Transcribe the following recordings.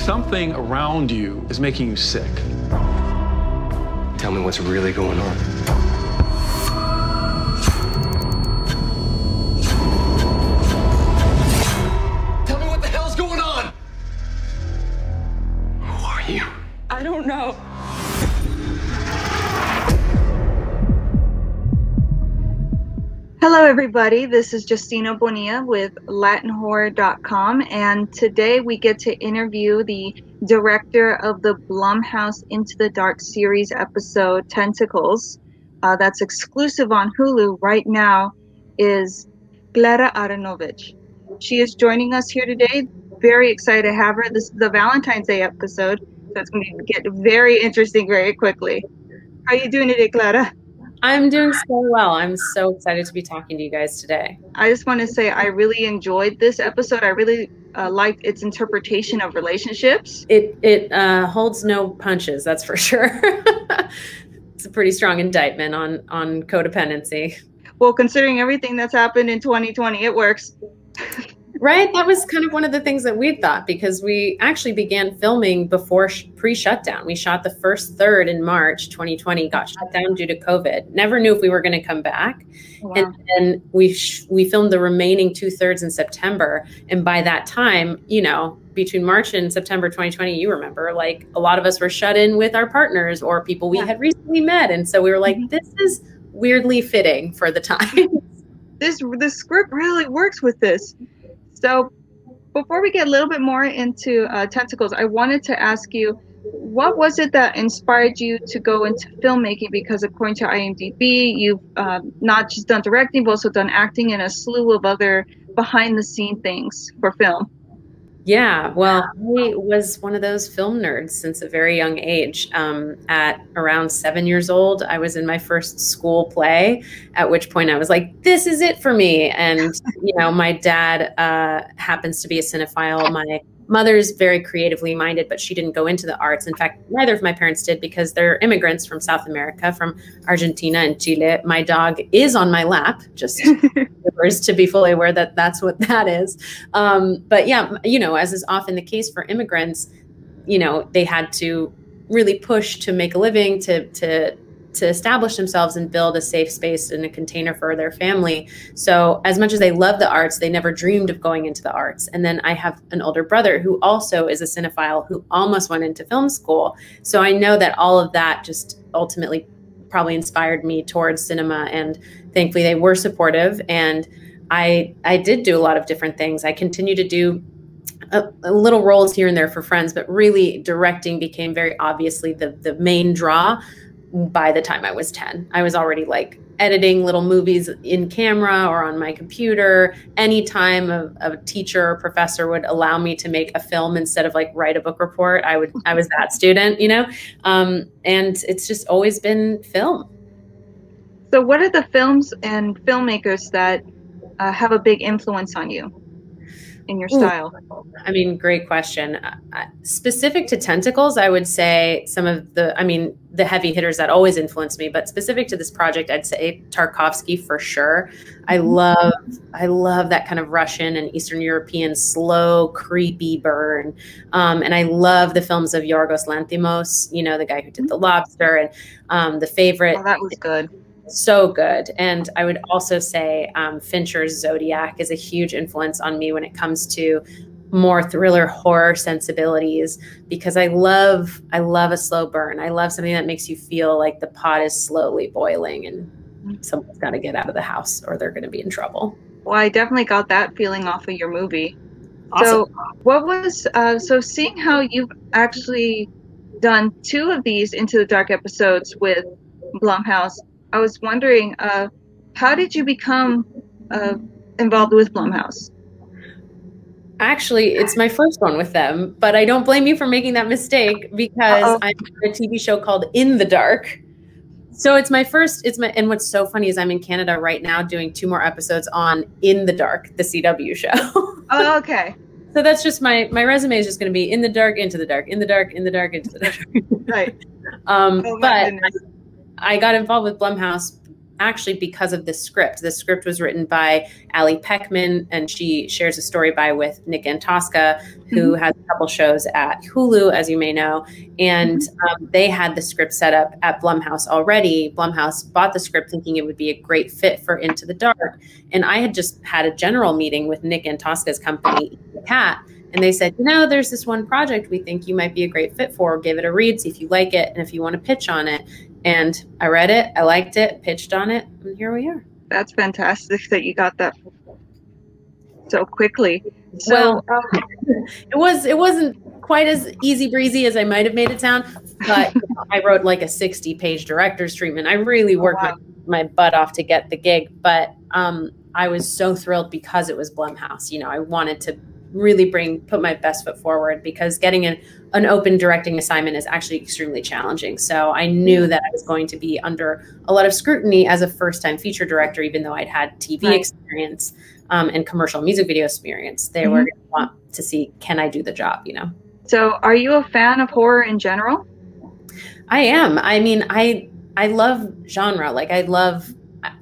something around you is making you sick. Tell me what's really going on. Tell me what the hell's going on! Who are you? I don't know. Hello, everybody. This is Justina Bonilla with LatinHorror.com, and today we get to interview the director of the Blumhouse Into the Dark series episode Tentacles. Uh, that's exclusive on Hulu right now. Is Clara Aranovich. She is joining us here today. Very excited to have her. This is the Valentine's Day episode, so it's going to get very interesting very quickly. How are you doing today, Clara? I'm doing so well. I'm so excited to be talking to you guys today. I just want to say I really enjoyed this episode. I really uh, liked its interpretation of relationships. It it uh, holds no punches, that's for sure. it's a pretty strong indictment on on codependency. Well, considering everything that's happened in 2020, it works. Right? That was kind of one of the things that we thought because we actually began filming before sh- pre shutdown. We shot the first third in March 2020, got shut down due to COVID. Never knew if we were going to come back. Wow. And then we, sh- we filmed the remaining two thirds in September. And by that time, you know, between March and September 2020, you remember, like a lot of us were shut in with our partners or people we yeah. had recently met. And so we were like, mm-hmm. this is weirdly fitting for the time. this the script really works with this so before we get a little bit more into uh, tentacles, I wanted to ask you, what was it that inspired you to go into filmmaking? Because according to IMDb, you've um, not just done directing, but also done acting and a slew of other behind the scene things for film. Yeah, well, I was one of those film nerds since a very young age. Um, at around seven years old, I was in my first school play, at which point I was like, this is it for me. And, you know, my dad uh, happens to be a cinephile. My mother's very creatively minded, but she didn't go into the arts. In fact, neither of my parents did because they're immigrants from South America, from Argentina and Chile. My dog is on my lap, just to be fully aware that that's what that is. Um, but yeah, you know, as is often the case for immigrants, you know, they had to really push to make a living, to to to establish themselves and build a safe space and a container for their family. So, as much as they love the arts, they never dreamed of going into the arts. And then I have an older brother who also is a cinephile who almost went into film school. So, I know that all of that just ultimately probably inspired me towards cinema. And thankfully, they were supportive. And I, I did do a lot of different things. I continue to do a, a little roles here and there for friends, but really directing became very obviously the the main draw by the time I was 10. I was already like editing little movies in camera or on my computer. Anytime a, a teacher or professor would allow me to make a film instead of like write a book report, I would I was that student, you know? Um, and it's just always been film. So what are the films and filmmakers that uh, have a big influence on you? In your style? I mean, great question. Uh, specific to tentacles, I would say some of the, I mean, the heavy hitters that always influence me, but specific to this project, I'd say Tarkovsky for sure. I mm-hmm. love, I love that kind of Russian and Eastern European slow, creepy burn. Um, and I love the films of Yorgos Lanthimos, you know, the guy who did The mm-hmm. Lobster and um, the favorite. Oh, that was good so good. And I would also say um, Fincher's Zodiac is a huge influence on me when it comes to more thriller horror sensibilities because I love I love a slow burn. I love something that makes you feel like the pot is slowly boiling and someone's got to get out of the house or they're going to be in trouble. Well, I definitely got that feeling off of your movie. Awesome. So, what was uh, so seeing how you've actually done two of these into the dark episodes with Blumhouse? I was wondering, uh, how did you become uh, involved with Blumhouse? Actually, it's my first one with them, but I don't blame you for making that mistake because Uh-oh. I'm on a TV show called In the Dark. So it's my first. It's my and what's so funny is I'm in Canada right now doing two more episodes on In the Dark, the CW show. oh, okay. So that's just my my resume is just going to be in the dark, into the dark, in the dark, in the dark, into the dark. right. Um, oh, but I got involved with Blumhouse actually because of the script. The script was written by Ali Peckman, and she shares a story by with Nick Antosca, who mm-hmm. has a couple shows at Hulu, as you may know. And mm-hmm. um, they had the script set up at Blumhouse already. Blumhouse bought the script thinking it would be a great fit for Into the Dark. And I had just had a general meeting with Nick Antosca's company, The Cat. And they said, you know, there's this one project we think you might be a great fit for. Give it a read, see if you like it, and if you want to pitch on it. And I read it, I liked it, pitched on it, and here we are. That's fantastic that you got that so quickly. So, well, um, it was it wasn't quite as easy breezy as I might have made it sound, but you know, I wrote like a 60 page director's treatment. I really oh, worked oh, wow. my, my, butt off to get the gig, but um, I was so thrilled because it was Blumhouse. You know, I wanted to really bring put my best foot forward because getting an, an open directing assignment is actually extremely challenging. So i knew that i was going to be under a lot of scrutiny as a first time feature director even though i'd had tv right. experience um, and commercial music video experience. They mm-hmm. were going to want to see can i do the job you know? So are you a fan of horror in general? I am. I mean i i love genre. Like i love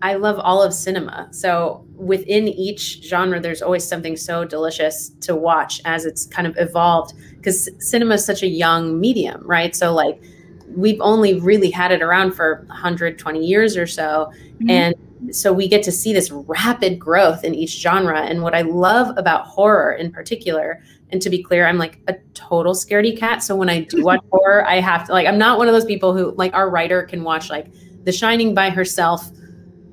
I love all of cinema. So within each genre, there's always something so delicious to watch as it's kind of evolved because cinema is such a young medium, right? So like we've only really had it around for 120 years or so. Mm-hmm. And so we get to see this rapid growth in each genre. And what I love about horror in particular, and to be clear, I'm like a total scaredy cat. So when I do watch horror, I have to like I'm not one of those people who like our writer can watch like The Shining by herself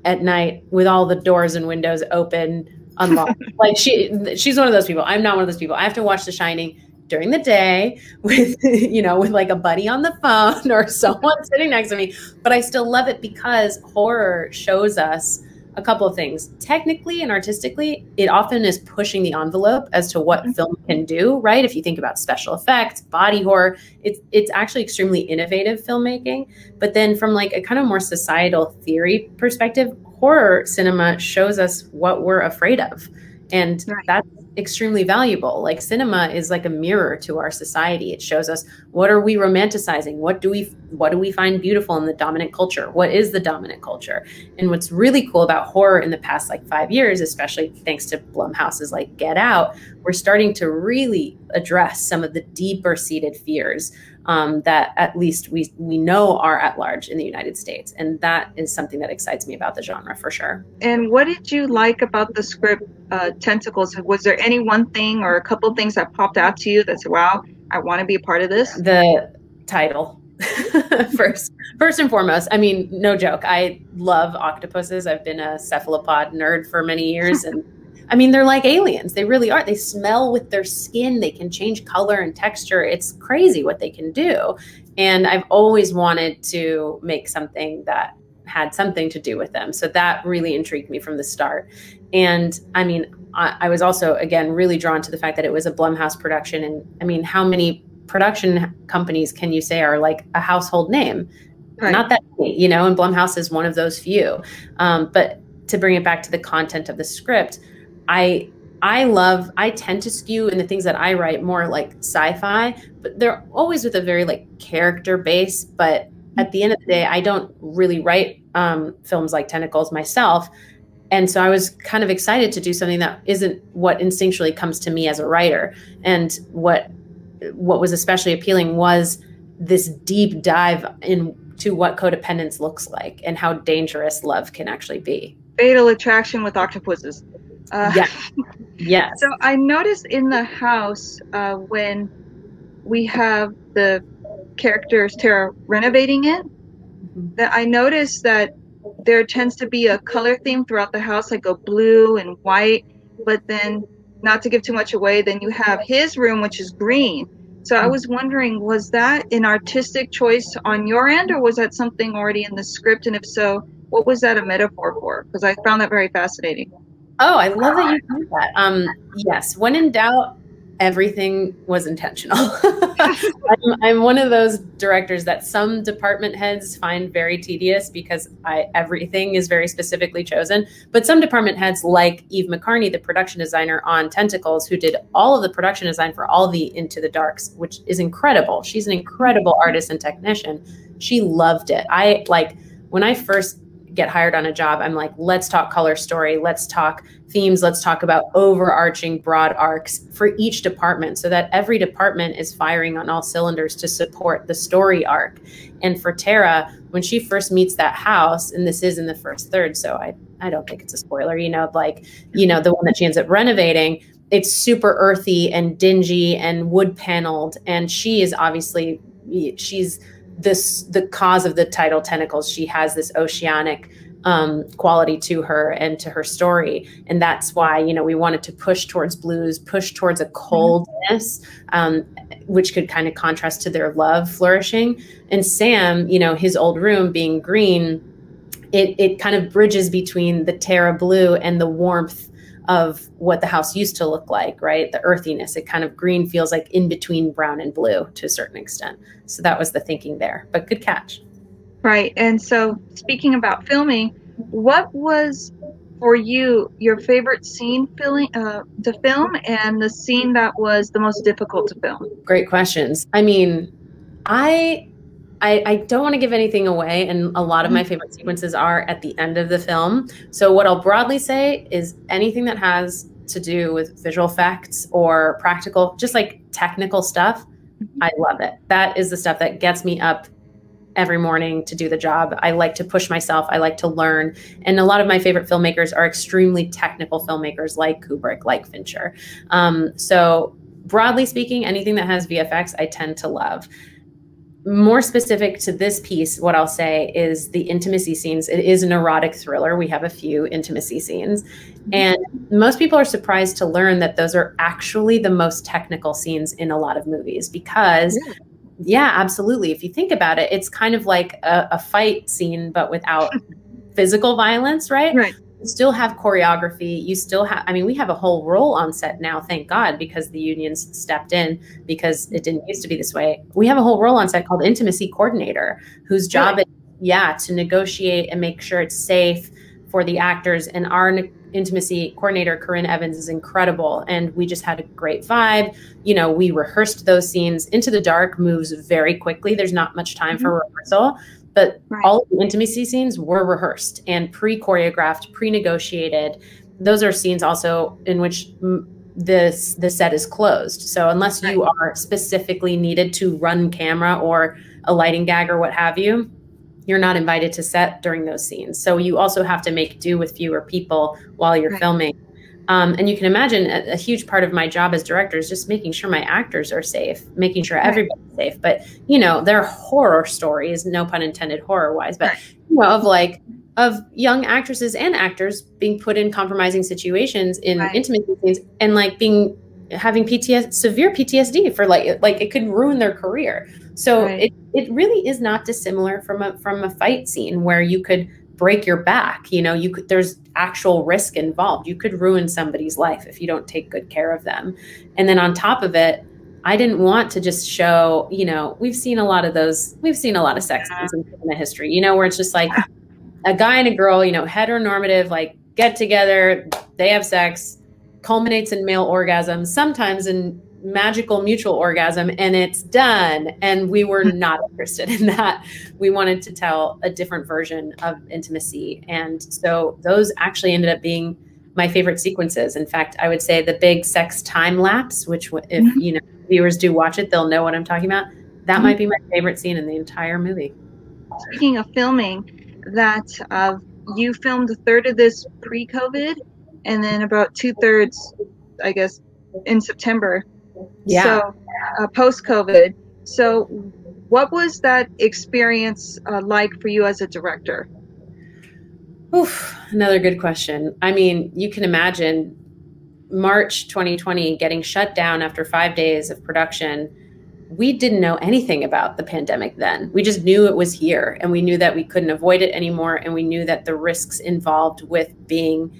at night with all the doors and windows open, unlocked. like she she's one of those people. I'm not one of those people. I have to watch The Shining during the day with you know with like a buddy on the phone or someone sitting next to me but i still love it because horror shows us a couple of things. Technically and artistically, it often is pushing the envelope as to what mm-hmm. film can do, right? If you think about special effects, body horror, it's it's actually extremely innovative filmmaking. But then from like a kind of more societal theory perspective, horror cinema shows us what we're afraid of. And right. that's extremely valuable. Like cinema is like a mirror to our society. It shows us what are we romanticizing? What do we what do we find beautiful in the dominant culture? What is the dominant culture? And what's really cool about horror in the past like 5 years, especially thanks to Blumhouse's like Get Out, we're starting to really address some of the deeper seated fears um, that at least we we know are at large in the United States, and that is something that excites me about the genre for sure. And what did you like about the script uh, Tentacles? Was there any one thing or a couple things that popped out to you that said, "Wow, I want to be a part of this"? The title. first first and foremost i mean no joke i love octopuses i've been a cephalopod nerd for many years and I mean, they're like aliens. They really are. They smell with their skin. They can change color and texture. It's crazy what they can do. And I've always wanted to make something that had something to do with them. So that really intrigued me from the start. And I mean, I, I was also, again, really drawn to the fact that it was a Blumhouse production. And I mean, how many production companies can you say are like a household name? Right. Not that many, you know, and Blumhouse is one of those few. Um, but to bring it back to the content of the script, I I love I tend to skew in the things that I write more like sci-fi, but they're always with a very like character base. But at the end of the day, I don't really write um, films like Tentacles myself. And so I was kind of excited to do something that isn't what instinctually comes to me as a writer. And what what was especially appealing was this deep dive into what codependence looks like and how dangerous love can actually be. Fatal attraction with octopuses. Uh, yeah. Yeah. So I noticed in the house uh, when we have the characters Tara renovating it, mm-hmm. that I noticed that there tends to be a color theme throughout the house, like a blue and white. But then, not to give too much away, then you have his room, which is green. So I mm-hmm. was wondering, was that an artistic choice on your end, or was that something already in the script? And if so, what was that a metaphor for? Because I found that very fascinating. Oh, I love that you said that. Um, yes, when in doubt, everything was intentional. I'm, I'm, one of those directors that some department heads find very tedious because I, everything is very specifically chosen. But some department heads, like Eve McCarney, the production designer on Tentacles, who did all of the production design for all the Into the Darks, which is incredible. She's an incredible artist and technician. She loved it. I like when I first get hired on a job, I'm like, let's talk color story, let's talk themes, let's talk about overarching broad arcs for each department so that every department is firing on all cylinders to support the story arc. And for Tara, when she first meets that house, and this is in the first third, so I, I don't think it's a spoiler, you know, like, you know, the one that she ends up renovating, it's super earthy and dingy and wood paneled. And she is obviously, she's this the cause of the title tentacles. She has this oceanic um, quality to her and to her story, and that's why you know we wanted to push towards blues, push towards a coldness, um, which could kind of contrast to their love flourishing. And Sam, you know, his old room being green, it it kind of bridges between the terra blue and the warmth of what the house used to look like, right? The earthiness. It kind of green feels like in between brown and blue to a certain extent. So that was the thinking there. But good catch. Right. And so speaking about filming, what was for you your favorite scene filming uh, to film and the scene that was the most difficult to film? Great questions. I mean, I I, I, don't want to give anything away, and a lot of my mm-hmm. favorite sequences are at the end of the film. So, what I'll broadly say is anything that has to do with visual effects or practical, just like technical stuff, mm-hmm. I love it. That is the stuff that gets me up every morning to do the job. I like to push myself, I like to learn. And a lot of my favorite filmmakers are extremely technical filmmakers like Kubrick, like Fincher. Um, so, broadly speaking, anything that has VFX, I tend to love more specific to this piece, what I'll say is the intimacy scenes. It is an erotic thriller. We have a few intimacy scenes. Mm-hmm. And most people are surprised to learn that those are actually the most technical scenes in a lot of movies because, yeah, yeah absolutely. If you think about it, it's kind of like a, a fight scene, but without physical violence, right? Right still have choreography. You still have, I mean, we have a whole role on set now, thank God, because the unions stepped in because it didn't used to be this way. We have a whole role on set called intimacy coordinator, whose job really? is, yeah, to negotiate and make sure it's safe for the actors. And our intimacy coordinator, Corinne Evans, is incredible. And we just had a great vibe. You know, we rehearsed those scenes. Into the Dark moves very quickly. There's not much time mm-hmm. for rehearsal but right. all of the intimacy scenes were rehearsed and pre choreographed, pre negotiated. Those are scenes also in which this the set is closed. So unless you are specifically needed to run camera or a lighting gag or what have you, you're not invited to set during those scenes. So you also have to make do with fewer people while you're right. filming. Um, and you can imagine a, a, huge part of my job as director is just making sure my actors are safe, making sure everybody's safe. But you know, they're horror stories, no pun intended, horror wise, but you know, of like of young actresses and actors being put in compromising situations in right. intimacy scenes and like being having PTS severe PTSD for like like it could ruin their career. So right. it, it really is not dissimilar from a from a fight scene where you could break your back you know you could there's actual risk involved. You could ruin somebody's life if you don't take good care of them. And then on top of it i didn't want to just show you know we've seen a lot of those we've seen a lot of sex scenes in the history you know where it's just like a guy and a girl you know heteronormative like get together they have sex culminates in male orgasm sometimes in magical mutual orgasm and it's done. And we were hmm. not interested in that. We wanted to tell a different version of intimacy. And so those actually ended up being my favorite sequences. In fact, I would say the big sex time lapse, which if mm-hmm. you know viewers do watch it, they'll know what I'm talking about. That mm-hmm. might be my favorite scene in the entire movie. Speaking of filming, that uh, you filmed a third of this pre-COVID, and then about two thirds, I guess, in September. Yeah. So uh, post COVID. So what was that experience uh, like for you as a director? Oof, another good question. I mean, you can imagine March 2020 getting shut down after five days of production. We didn't know anything about the pandemic then. We just knew it was here and we knew that we couldn't avoid it anymore. And we knew that the risks involved with being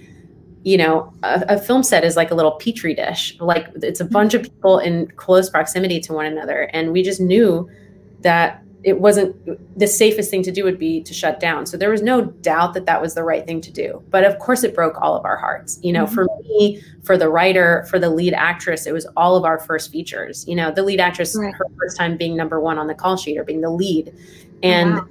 you know, a, a, film set is like a little petri dish. Like it's a bunch of people in close proximity to one another. And we just knew that it wasn't the safest thing to do would be to shut down. So there was no doubt that that was the right thing to do. But of course, it broke all of our hearts. You know, mm-hmm. for me, for the writer, for the lead actress, it was all of our first features. You know, the lead actress, right. her first time being number one on the call sheet or being the lead. And wow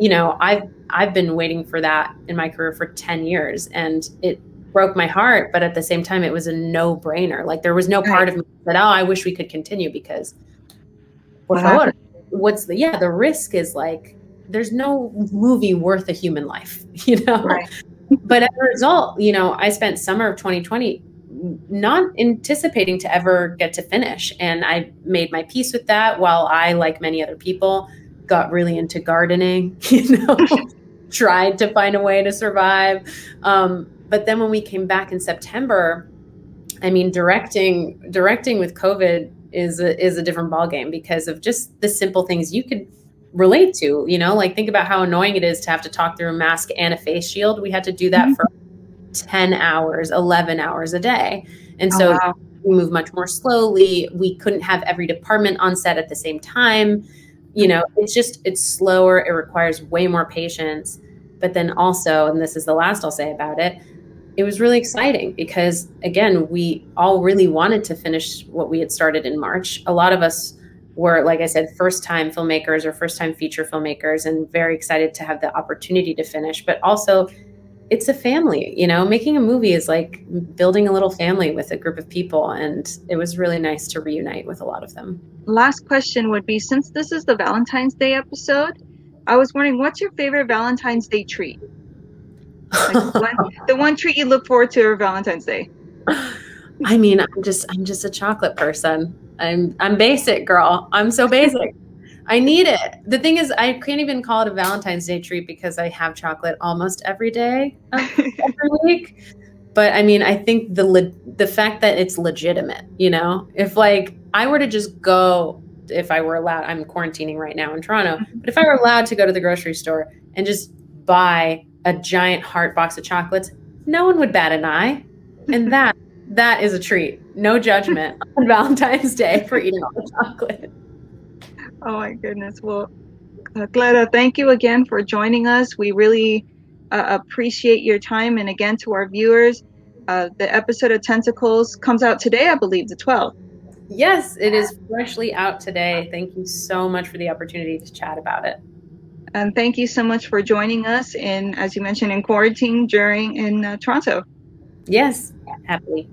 you know, I've I've been waiting for that in my career for 10 years and it broke my heart, but at the same time it was a no-brainer. Like there was no part of me that oh, I wish we could continue because what what's the yeah, the risk is like there's no movie worth a human life, you know. Right. but as a result, you know, I spent summer of 2020 not anticipating to ever get to finish. And I made my peace with that while I, like many other people, got really into gardening, you know, tried to find a way to survive. Um, but then when we came back in September, I mean, directing directing with COVID is a, is a different ballgame because of just the simple things you could relate to. You know, like think about how annoying it is to have to talk through a mask and a face shield. We had to do that mm-hmm. for 10 hours, 11 hours a day. And so oh, wow. we move much more slowly. We couldn't have every department on set at the same time. You know, it's just, it's slower. It requires way more patience. But then also, and this is the last I'll say about it, it was really exciting because, again, we all really wanted to finish what we had started in March. A lot of us were, like I said, first time filmmakers or first time feature filmmakers and very excited to have the opportunity to finish. But also, it's a family you know making a movie is like building a little family with a group of people and it was really nice to reunite with a lot of them last question would be since this is the valentine's day episode i was wondering what's your favorite valentine's day treat like the, one, the one treat you look forward to for valentine's day i mean i'm just i'm just a chocolate person i'm i'm basic girl i'm so basic I need it. The thing is, I can't even call it a Valentine's Day treat because I have chocolate almost every day every week. But I mean, I think the le- the fact that it's legitimate, you know, if like I were to just go, if I were allowed, I'm quarantining right now in Toronto, mm-hmm. but if I were allowed to go to the grocery store and just buy a giant heart box of chocolates, no one would bat an eye, and that that is a treat. No judgment on Valentine's Day for eating all the chocolate. Oh my goodness. Well, uh, Clara, thank you again for joining us. We really uh, appreciate your time. And again, to our viewers, uh, the episode of Tentacles comes out today, I believe, the 12th. Yes, it is freshly out today. Thank you so much for the opportunity to chat about it. And thank you so much for joining us in, as you mentioned, in quarantine during in uh, Toronto. Yes, happily.